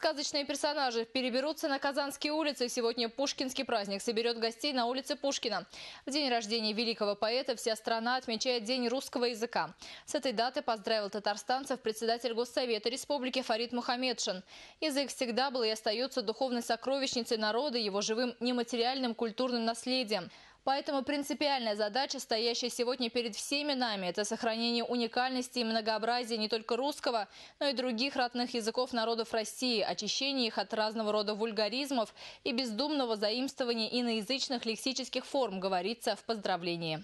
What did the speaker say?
Сказочные персонажи переберутся на Казанские улицы. Сегодня Пушкинский праздник соберет гостей на улице Пушкина. В день рождения великого поэта вся страна отмечает День русского языка. С этой даты поздравил татарстанцев председатель Госсовета Республики Фарид Мухаммедшин. Язык всегда был и остается духовной сокровищницей народа, его живым нематериальным культурным наследием. Поэтому принципиальная задача, стоящая сегодня перед всеми нами, это сохранение уникальности и многообразия не только русского, но и других родных языков народов России, очищение их от разного рода вульгаризмов и бездумного заимствования иноязычных лексических форм, говорится в поздравлении.